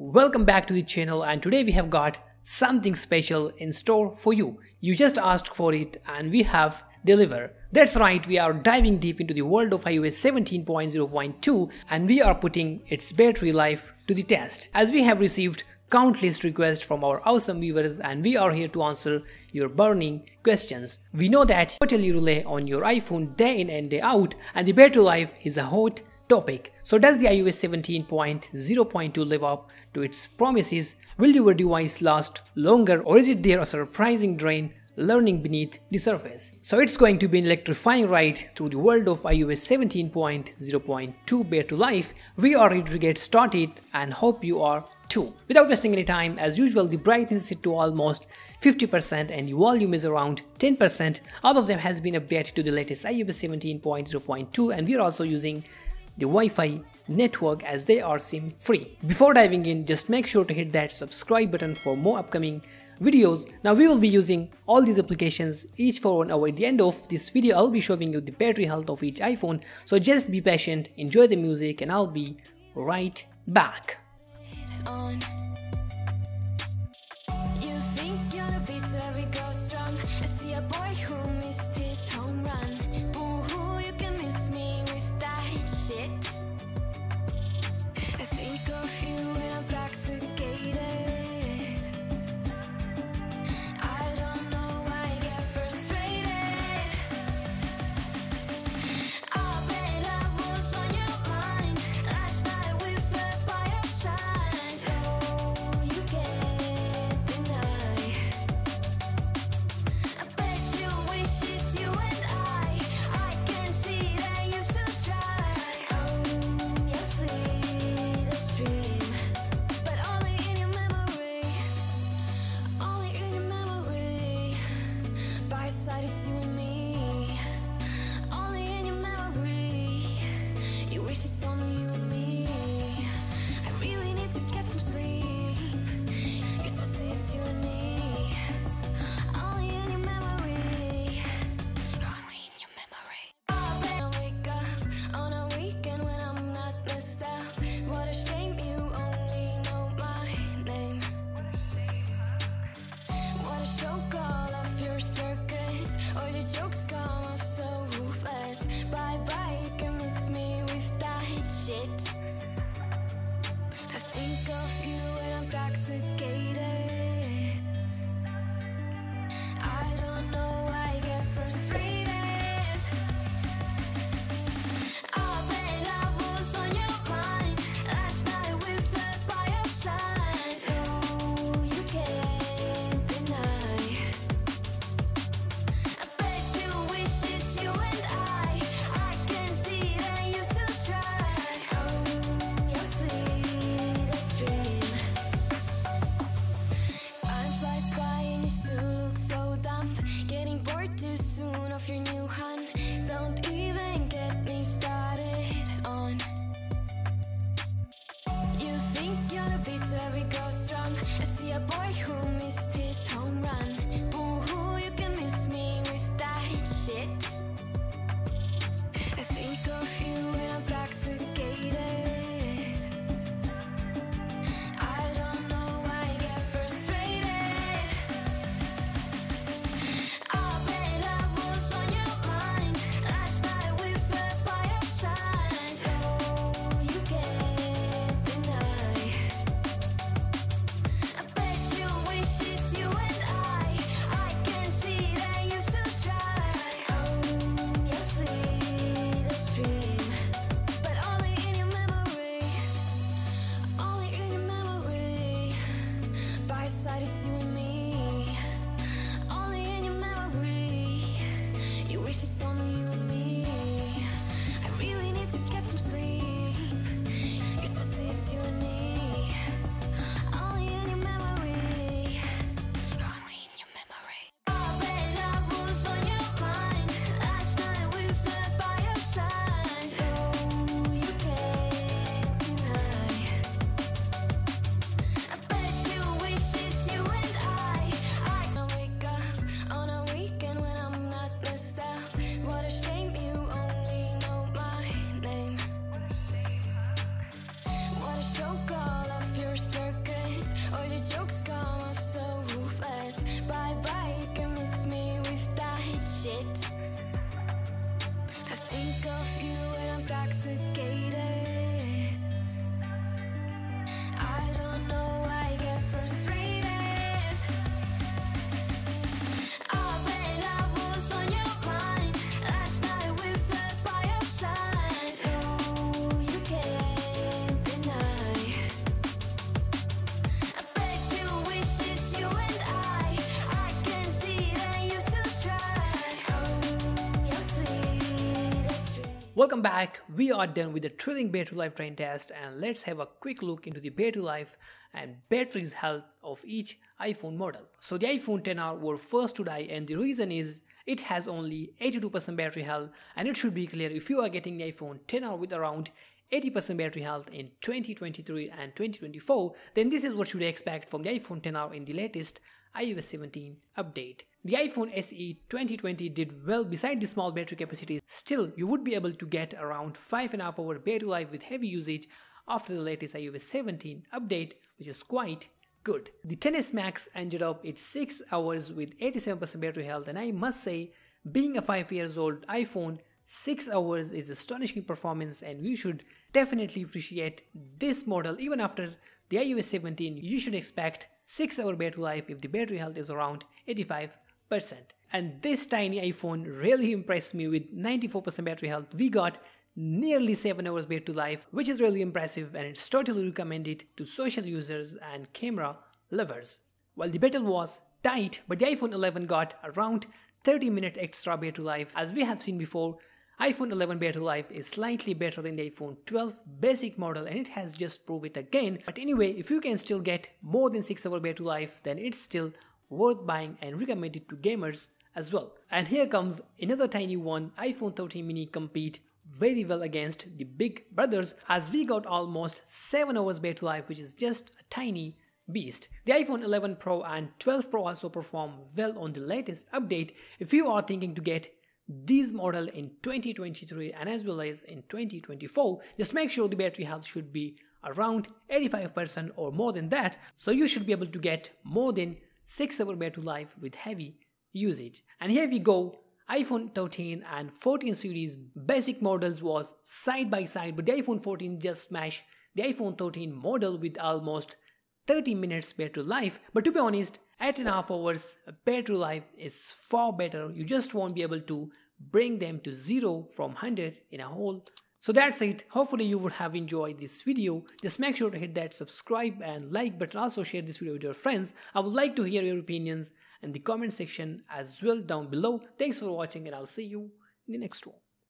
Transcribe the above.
Welcome back to the channel and today we have got something special in store for you. You just asked for it and we have delivered. That's right, we are diving deep into the world of iOS 17.0.2 and we are putting its battery life to the test. As we have received countless requests from our awesome viewers and we are here to answer your burning questions. We know that you totally rely on your iPhone day in and day out and the battery life is a hot topic. So does the iOS 17.0.2 live up to its promises? Will your device last longer or is it there a surprising drain learning beneath the surface. So it's going to be an electrifying ride through the world of iOS 17.0.2 battery life. We are ready to get started and hope you are too. Without wasting any time, as usual the brightness is set to almost 50% and the volume is around 10%. All of them has been updated to the latest iOS 17.0.2 and we are also using the Wi-Fi network as they are SIM free. Before diving in, just make sure to hit that subscribe button for more upcoming videos. Now we will be using all these applications each for one hour. At the end of this video, I'll be showing you the battery health of each iPhone. So just be patient, enjoy the music and I'll be right back. You か Welcome back. We are done with the thrilling battery life train test and let's have a quick look into the battery life and battery's health of each iPhone model. So the iPhone XR were first to die and the reason is it has only 82% battery health and it should be clear if you are getting the iPhone XR with around 80% battery health in 2023 and 2024, then this is what you should expect from the iPhone XR in the latest iOS 17 update. The iPhone SE 2020 did well beside the small battery capacity. Still, you would be able to get around 5.5 hour battery life with heavy usage after the latest iOS 17 update, which is quite good. The XS Max ended up at 6 hours with 87% battery health and I must say, being a 5 years old iPhone, 6 hours is astonishing performance and you should definitely appreciate this model even after the iOS 17 you should expect 6 hour battery life if the battery health is around 85%. And this tiny iPhone really impressed me with 94% battery health. We got nearly 7 hours battery life which is really impressive and it's totally recommended to social users and camera lovers. While the battle was tight but the iPhone 11 got around 30 minute extra battery life as we have seen before iPhone 11 battery life is slightly better than the iPhone 12 basic model and it has just proved it again. But anyway, if you can still get more than 6 hour battery life, then it's still worth buying and recommended to gamers as well. And here comes another tiny one, iPhone 13 mini compete very well against the big brothers as we got almost 7 hours battery life which is just a tiny beast. The iPhone 11 Pro and 12 Pro also perform well on the latest update. If you are thinking to get these model in 2023 and as well as in 2024 just make sure the battery health should be around 85% or more than that so you should be able to get more than 6 hour battery life with heavy usage. And here we go. iPhone 13 and 14 series basic models was side by side but the iPhone 14 just smashed the iPhone 13 model with almost 30 minutes battery life. But to be honest 8.5 hours battery life is far better. You just won't be able to bring them to 0 from 100 in a whole so that's it. Hopefully you would have enjoyed this video. Just make sure to hit that subscribe and like button. Also share this video with your friends. I would like to hear your opinions in the comment section as well down below. Thanks for watching and i'll see you in the next one